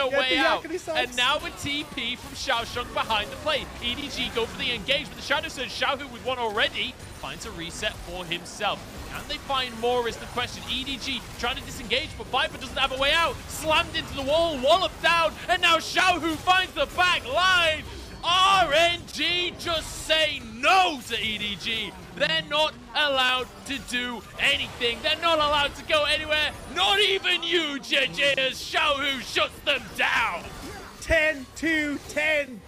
no Get way the out. And now a TP from Xiaosheng behind the plate. EDG go for the engage, but the Shadow Surge, Xiaohu with one already, finds a reset for himself. Can they find more is the question. EDG trying to disengage, but Viper doesn't have a way out. Slammed into the wall, walloped down, and now Xiaohu finds the back line. Just say no to EDG. They're not allowed to do anything. They're not allowed to go anywhere. Not even you, JJ, as Xiaohu shuts them down. 10 to 10.